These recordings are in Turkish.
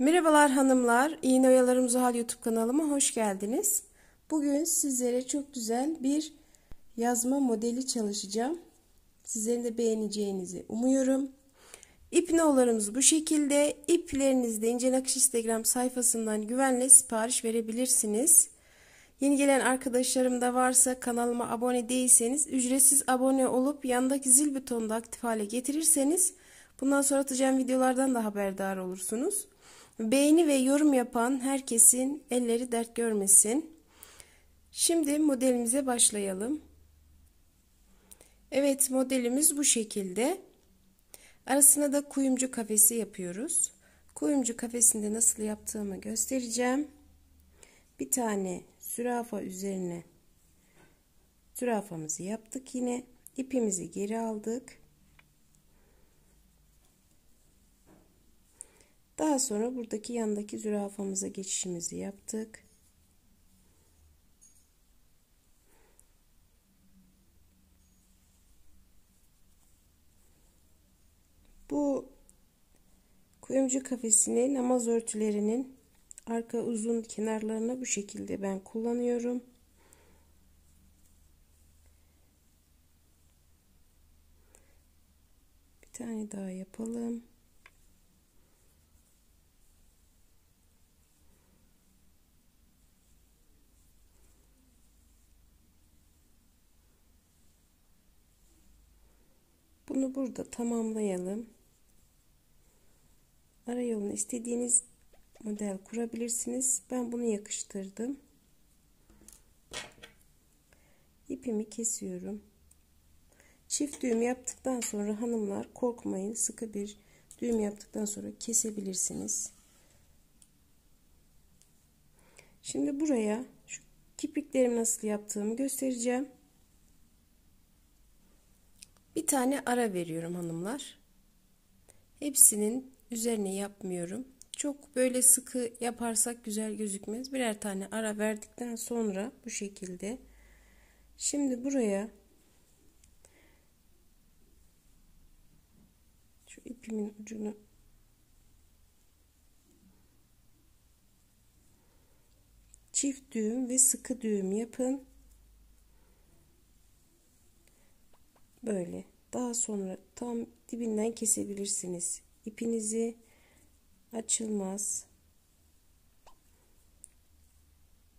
Merhabalar hanımlar, İğne Oyalarım Zuhal YouTube kanalıma hoş geldiniz. Bugün sizlere çok güzel bir yazma modeli çalışacağım. Sizlerin de beğeneceğinizi umuyorum. İp nollarımız bu şekilde. İplerinizde İnce Nakış Instagram sayfasından güvenle sipariş verebilirsiniz. Yeni gelen arkadaşlarım da varsa kanalıma abone değilseniz ücretsiz abone olup yandaki zil butonunu aktif hale getirirseniz bundan sonra atacağım videolardan da haberdar olursunuz. Beğeni ve yorum yapan herkesin elleri dert görmesin. Şimdi modelimize başlayalım. Evet modelimiz bu şekilde. Arasına da kuyumcu kafesi yapıyoruz. Kuyumcu kafesinde nasıl yaptığımı göstereceğim. Bir tane zürafa üzerine zürafamızı yaptık yine. ipimizi geri aldık. Daha sonra buradaki yandaki zürafamıza geçişimizi yaptık. Bu kuyumcu kafesini namaz örtülerinin arka uzun kenarlarına bu şekilde ben kullanıyorum. Bir tane daha yapalım. Bunu burada tamamlayalım. Arayolunu istediğiniz model kurabilirsiniz. Ben bunu yakıştırdım. İpimi kesiyorum. Çift düğüm yaptıktan sonra hanımlar korkmayın. Sıkı bir düğüm yaptıktan sonra kesebilirsiniz. Şimdi buraya şu kipriklerimi nasıl yaptığımı göstereceğim. Bir tane ara veriyorum hanımlar. Hepsinin üzerine yapmıyorum. Çok böyle sıkı yaparsak güzel gözükmez. Birer tane ara verdikten sonra bu şekilde. Şimdi buraya şu ipimin ucunu çift düğüm ve sıkı düğüm yapın. Böyle. Daha sonra tam dibinden kesebilirsiniz. İpinizi açılmaz.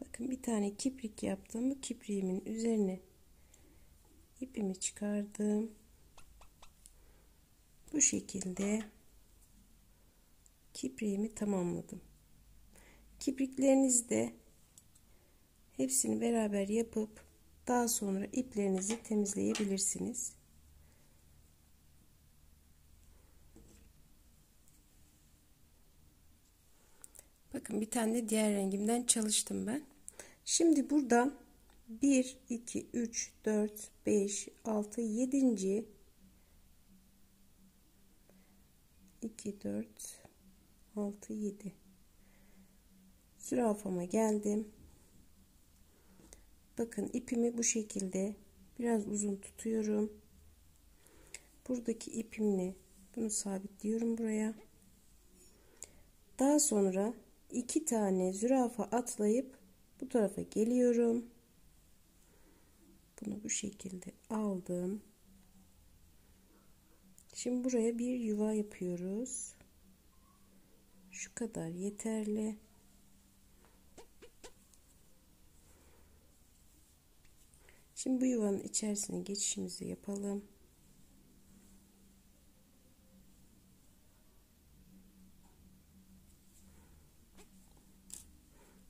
Bakın bir tane kiprik yaptım. Bu kipriğimin üzerine ipimi çıkardım. Bu şekilde kipriğimi tamamladım. Kipriklerinizde hepsini beraber yapıp daha sonra iplerinizi temizleyebilirsiniz. Bakın bir tane diğer rengimden çalıştım ben. Şimdi burada 1, 2, 3, 4, 5, 6, 7. 2, 4, 6, 7. Zürafama geldim. Bakın ipimi bu şekilde biraz uzun tutuyorum. Buradaki ipimle bunu sabitliyorum buraya. Daha sonra iki tane zürafa atlayıp bu tarafa geliyorum. Bunu bu şekilde aldım. Şimdi buraya bir yuva yapıyoruz. Şu kadar yeterli. Şimdi bu yuvanın içerisine geçişimizi yapalım.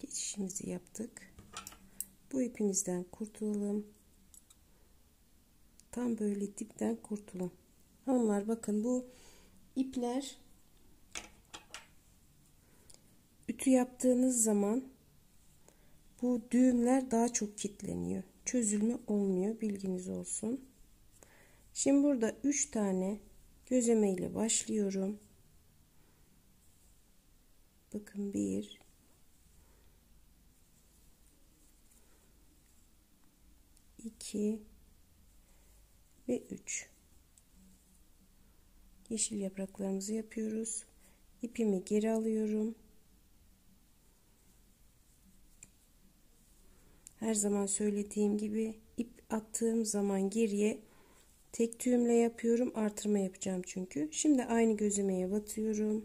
Geçişimizi yaptık. Bu ipinizden kurtulalım. Tam böyle dipten kurtulun. Hanımlar bakın bu ipler ütü yaptığınız zaman bu düğümler daha çok kilitleniyor çözülme olmuyor bilginiz olsun. Şimdi burada 3 tane gözleme ile başlıyorum. Bakın 1 2 ve 3 yeşil yapraklarımızı yapıyoruz. ipimi geri alıyorum. Her zaman söylediğim gibi ip attığım zaman geriye tek düğümle yapıyorum. Artırma yapacağım çünkü. Şimdi aynı gözümeye batıyorum.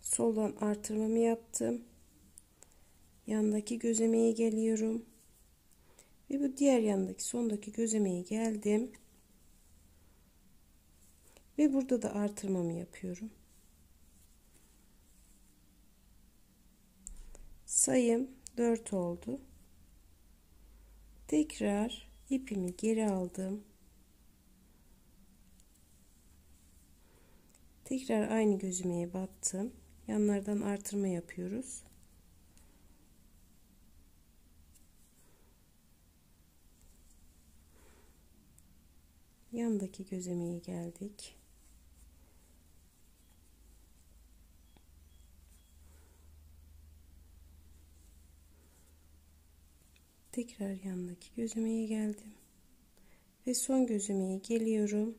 Soldan artırmamı yaptım. Yandaki gözlemeye geliyorum. Ve bu diğer yandaki sondaki gözlemeye geldim. Ve burada da artırmamı yapıyorum. Sayım 4 oldu. Tekrar ipimi geri aldım. Tekrar aynı gözümeye battım. Yanlardan artırma yapıyoruz. Yandaki gözlemeye geldik. Tekrar yandaki gözlemeye geldim. Ve son gözlemeye geliyorum.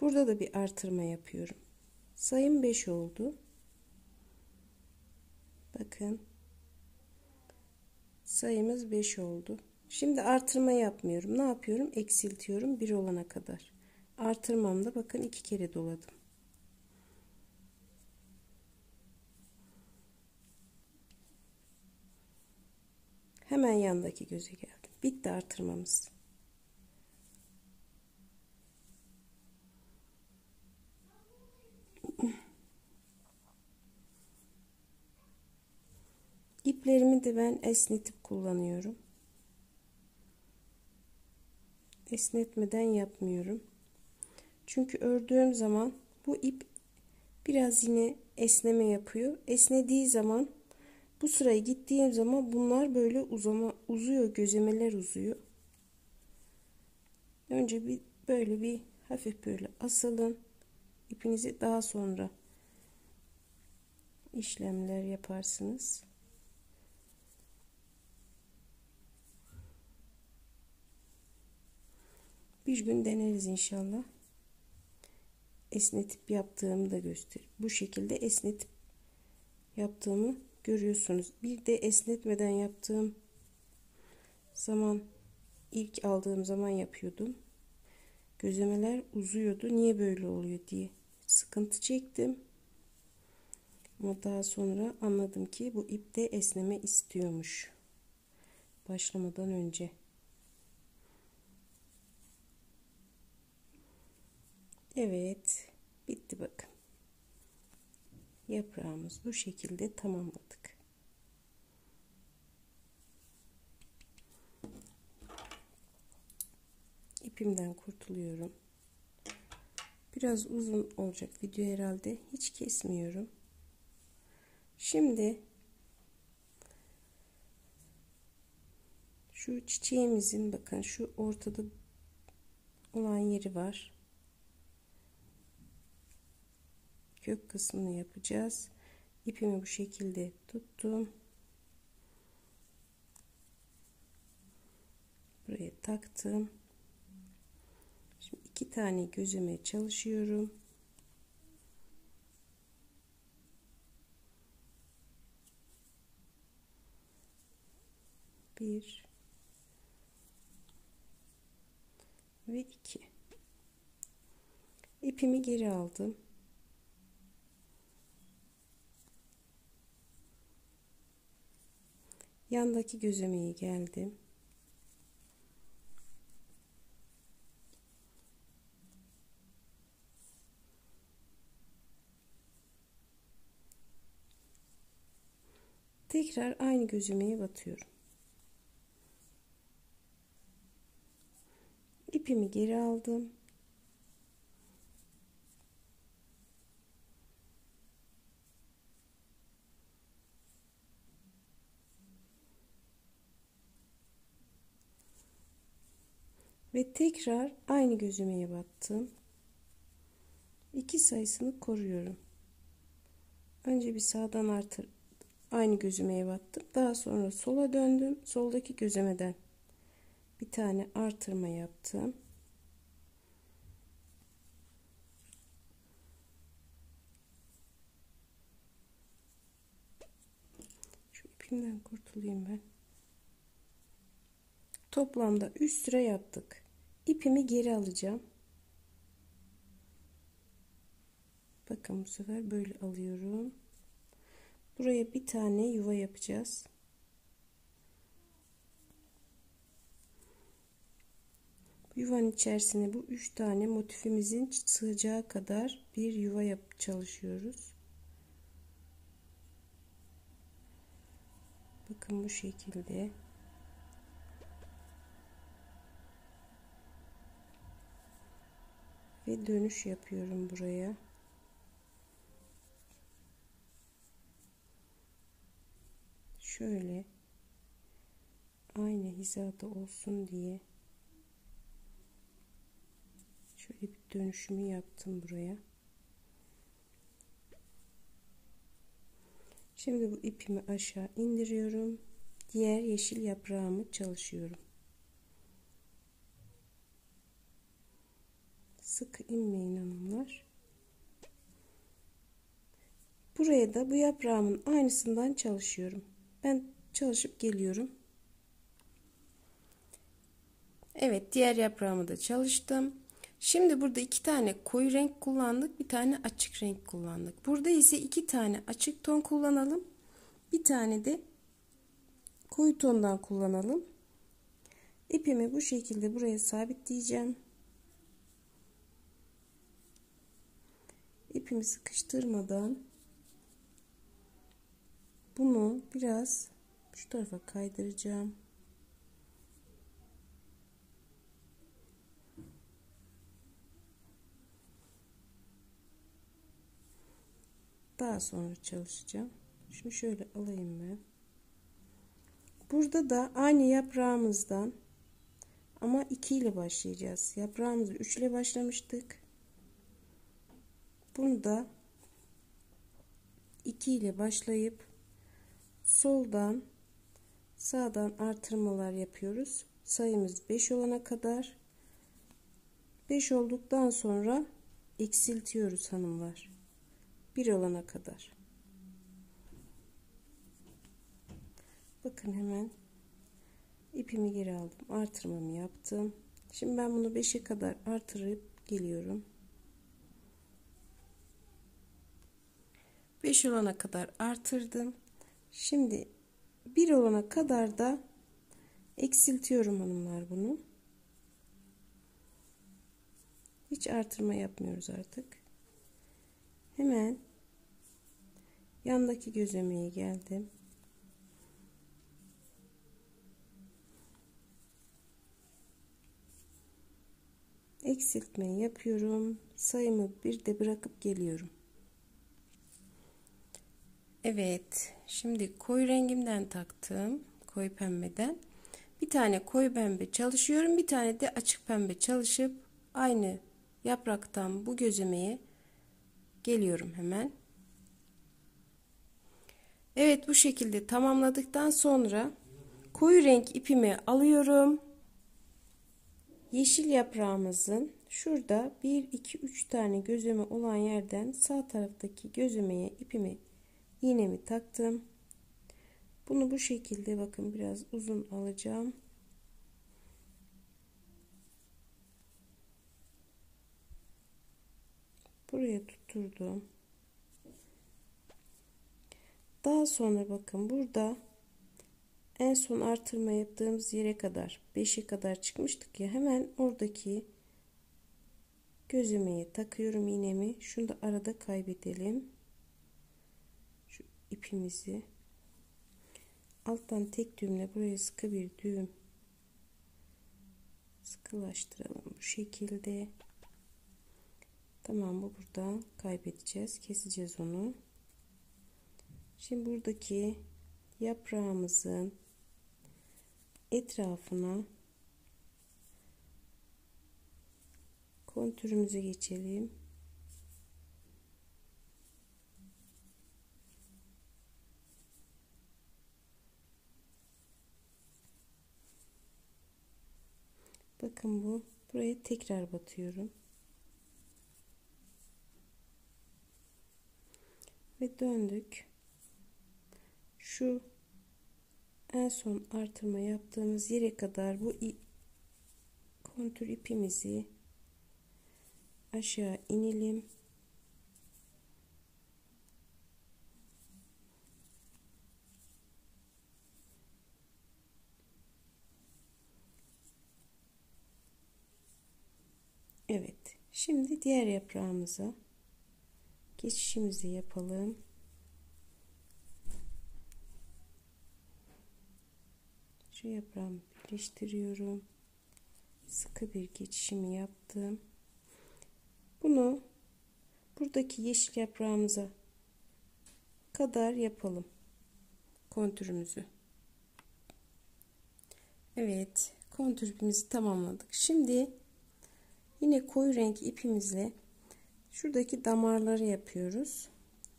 Burada da bir artırma yapıyorum. Sayım 5 oldu. Bakın. Sayımız 5 oldu. Şimdi artırma yapmıyorum. Ne yapıyorum? Eksiltiyorum 1 olana kadar. Artırmamda bakın iki kere doladım. Hemen yandaki göze geldim. Bitti artırmamız. İplerimi de ben esnetip kullanıyorum. Esnetmeden yapmıyorum. Çünkü ördüğüm zaman bu ip biraz yine esneme yapıyor. Esnediği zaman bu sırayı gittiğim zaman bunlar böyle uzama uzuyor, gözemeler uzuyor. Önce bir böyle bir hafif böyle asılın. İpinizi daha sonra işlemler yaparsınız. Bir gün deneriz inşallah. Esnetip yaptığımı da göster. Bu şekilde esnetip yaptığımı görüyorsunuz. Bir de esnetmeden yaptığım zaman ilk aldığım zaman yapıyordum. Gözlemeler uzuyordu. Niye böyle oluyor diye sıkıntı çektim. Ama daha sonra anladım ki bu ip de esneme istiyormuş. Başlamadan önce. Evet. Yaprağımız bu şekilde tamamladık. İpimden kurtuluyorum. Biraz uzun olacak video herhalde. Hiç kesmiyorum. Şimdi şu çiçeğimizin bakın şu ortada olan yeri var. Kök kısmını yapacağız. İpimi bu şekilde tuttum. Buraya taktım. Şimdi iki tane gözüme çalışıyorum. Bir ve iki. İpimi geri aldım. Yandaki gözlemeye geldim. Tekrar aynı gözlemeye batıyorum. İpimi geri aldım. Ve tekrar aynı gözümeye battım. İki sayısını koruyorum. Önce bir sağdan artır, aynı gözümeye battım. Daha sonra sola döndüm. Soldaki gözlemeden bir tane artırma yaptım. Şu ipimden kurtulayım ben. Toplamda 3 sıra yaptık. İpimi geri alacağım. Bakın bu sefer böyle alıyorum. Buraya bir tane yuva yapacağız. Yuvanın içerisine bu üç tane motifimizin sığacağı kadar bir yuva yap çalışıyoruz. Bakın bu şekilde. Ve dönüş yapıyorum buraya. Şöyle aynı hizada olsun diye şöyle bir dönüşümü yaptım buraya. Şimdi bu ipimi aşağı indiriyorum. Diğer yeşil yaprağımı çalışıyorum. Sık inmeyin hanımlar. Buraya da bu yaprağımın aynısından çalışıyorum. Ben çalışıp geliyorum. Evet diğer yaprağımı da çalıştım. Şimdi burada iki tane koyu renk kullandık. Bir tane açık renk kullandık. Burada ise iki tane açık ton kullanalım. Bir tane de koyu tondan kullanalım. İpimi bu şekilde buraya sabitleyeceğim. İpimi sıkıştırmadan bunu biraz şu tarafa kaydıracağım. Daha sonra çalışacağım. Şunu şöyle alayım ben. Burada da aynı yaprağımızdan ama 2 ile başlayacağız. Yaprağımızı 3 ile başlamıştık. Bunu da 2 ile başlayıp soldan sağdan artırmalar yapıyoruz. Sayımız 5 olana kadar 5 olduktan sonra eksiltiyoruz hanımlar. 1 olana kadar. Bakın hemen ipimi geri aldım. Artırmamı yaptım. Şimdi ben bunu 5'e kadar artırıp geliyorum. 5 olana kadar artırdım. Şimdi 1 olana kadar da eksiltiyorum hanımlar bunu. Hiç artırma yapmıyoruz artık. Hemen yandaki gözlemeye geldim. Eksiltmeyi yapıyorum. Sayımı bir de bırakıp geliyorum. Evet. Şimdi koyu rengimden taktım. Koyu pembeden. Bir tane koyu pembe çalışıyorum. Bir tane de açık pembe çalışıp aynı yapraktan bu gözlemeye geliyorum hemen. Evet bu şekilde tamamladıktan sonra koyu renk ipimi alıyorum. Yeşil yaprağımızın şurada 1 2 3 tane gözleme olan yerden sağ taraftaki gözlemeye ipimi iğnemi taktım. Bunu bu şekilde bakın biraz uzun alacağım. Buraya tutturdum. Daha sonra bakın burada en son artırma yaptığımız yere kadar 5'e kadar çıkmıştık ya hemen oradaki gözümeye takıyorum iğnemi. Şunu da arada kaybedelim. İpimizi alttan tek düğümle buraya sıkı bir düğüm sıkılaştıralım bu şekilde. Tamam bu buradan kaybedeceğiz. Keseceğiz onu. Şimdi buradaki yaprağımızın etrafına kontürümüze geçelim. Bakın bu. Buraya tekrar batıyorum. Ve döndük. Şu en son artırma yaptığımız yere kadar bu kontür ipimizi aşağı inelim. Evet. Şimdi diğer yaprağımıza geçişimizi yapalım. Şu yaprağımı birleştiriyorum. Sıkı bir geçişimi yaptım. Bunu buradaki yeşil yaprağımıza kadar yapalım. Kontürümüzü. Evet. Kontür tamamladık. Şimdi Yine koyu renk ipimizle şuradaki damarları yapıyoruz.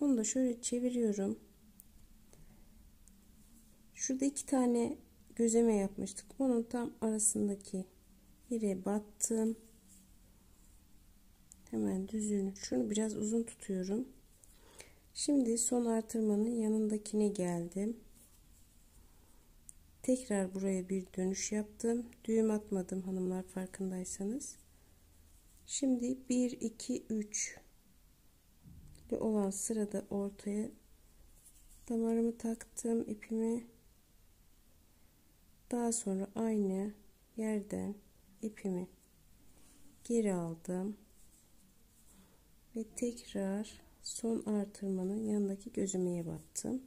Bunu da şöyle çeviriyorum. Şurada iki tane gözeme yapmıştık. Onun tam arasındaki yere battım. Hemen düzünü şunu biraz uzun tutuyorum. Şimdi son artırmanın yanındakine geldim. Tekrar buraya bir dönüş yaptım. Düğüm atmadım hanımlar farkındaysanız. Şimdi 1 2 3 olan sırada ortaya damarımı taktım ipimi. Daha sonra aynı yerden ipimi geri aldım. Ve tekrar son artırmanın yanındaki gözümeye battım.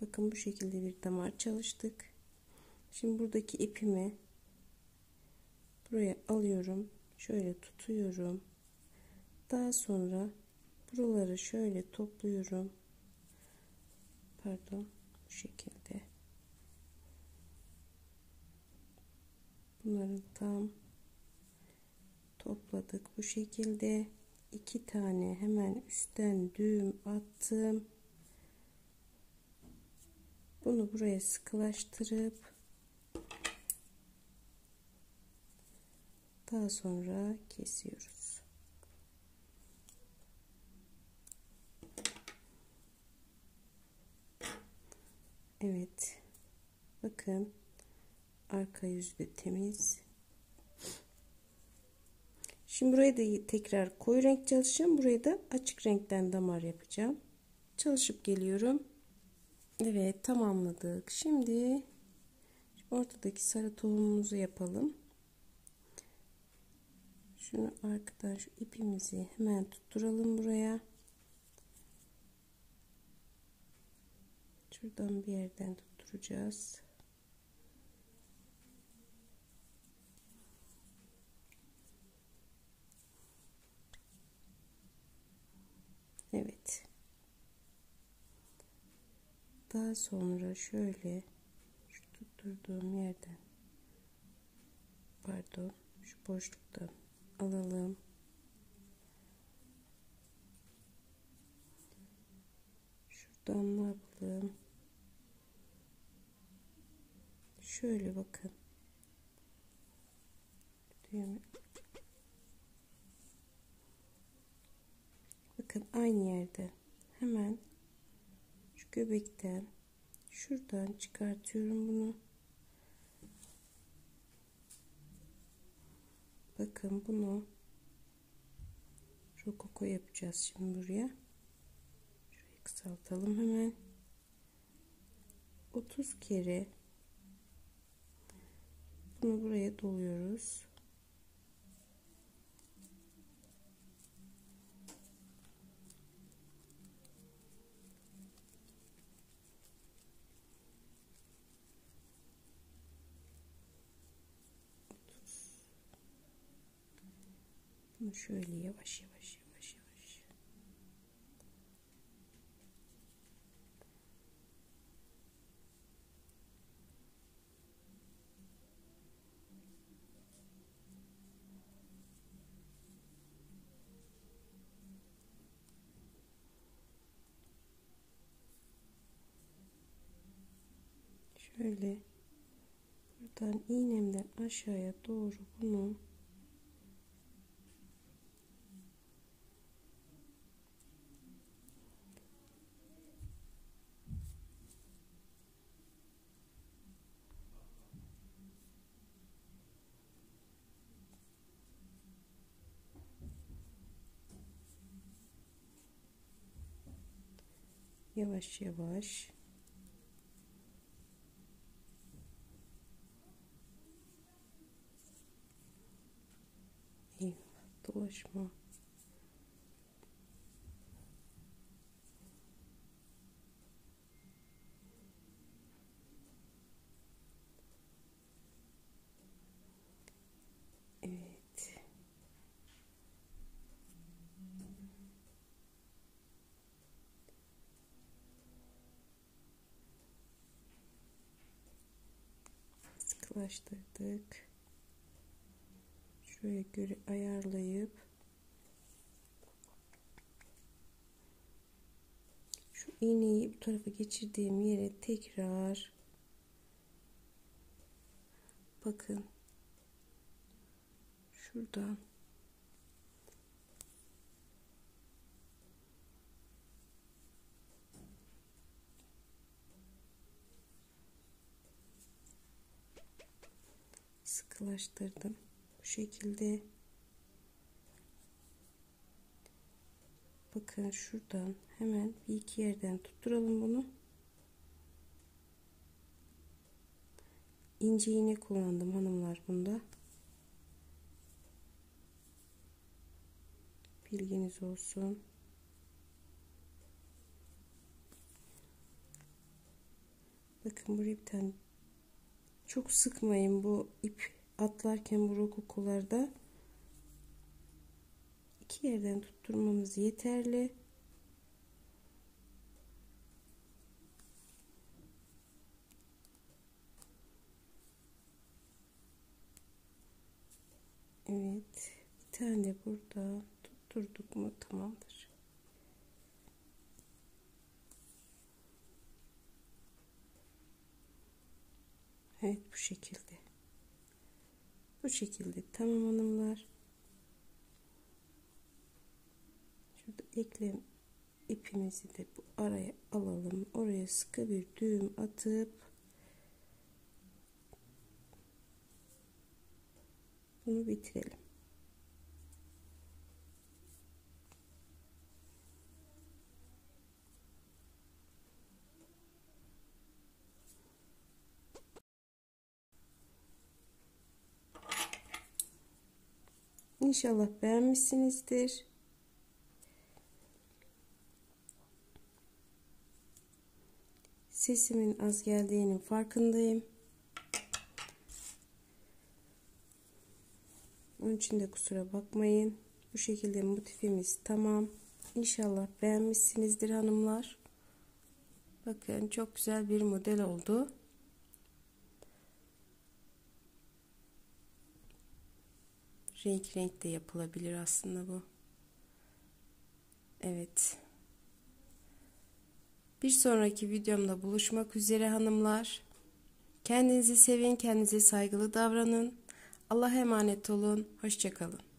Bakın bu şekilde bir damar çalıştık. Şimdi buradaki ipimi buraya alıyorum şöyle tutuyorum. Daha sonra buraları şöyle topluyorum. Pardon, bu şekilde. Bunları tam topladık bu şekilde. iki tane hemen üstten düğüm attım. Bunu buraya sıkılaştırıp Daha sonra kesiyoruz. Evet. Bakın arka yüzde temiz. Şimdi buraya da tekrar koyu renk çalışacağım. Buraya da açık renkten damar yapacağım. Çalışıp geliyorum. Evet tamamladık. Şimdi ortadaki sarı tohumumuzu yapalım. Şunu arkadan şu ipimizi hemen tutturalım buraya. Şuradan bir yerden tutturacağız. Evet. Daha sonra şöyle şu tutturduğum yerden pardon şu boşluktan alalım. Şuradan ne yapalım? Şöyle bakın. Düğümü. Bakın aynı yerde. Hemen şu göbekten şuradan çıkartıyorum bunu. Bakın bunu rokoko yapacağız şimdi buraya. Şurayı kısaltalım hemen. 30 kere bunu buraya doluyoruz. Bunu şöyle yavaş yavaş yavaş yavaş. Şöyle şuradan iğnemden aşağıya doğru bunu yavaş yavaş Eyvah, dolaşma Evet. Sıkılaştırdık. Şuraya göre ayarlayıp şu iğneyi bu tarafa geçirdiğim yere tekrar bakın şuradan sıkılaştırdım. Bu şekilde bakın şuradan hemen bir iki yerden tutturalım bunu. ince iğne kullandım hanımlar bunda. Bilginiz olsun. Bakın buraya bir tane çok sıkmayın bu ip atlarken bu rokokolarda iki yerden tutturmamız yeterli. Evet bir tane burada tutturduk mu tamamdır. Evet bu şekilde. Bu şekilde tamam hanımlar. Şurada eklem ipimizi de bu araya alalım. Oraya sıkı bir düğüm atıp bunu bitirelim. İnşallah beğenmişsinizdir. Sesimin az geldiğinin farkındayım. Onun için de kusura bakmayın. Bu şekilde motifimiz tamam. İnşallah beğenmişsinizdir hanımlar. Bakın çok güzel bir model oldu. Renk renk de yapılabilir aslında bu. Evet. Bir sonraki videomda buluşmak üzere hanımlar. Kendinizi sevin, kendinize saygılı davranın. Allah'a emanet olun. Hoşçakalın.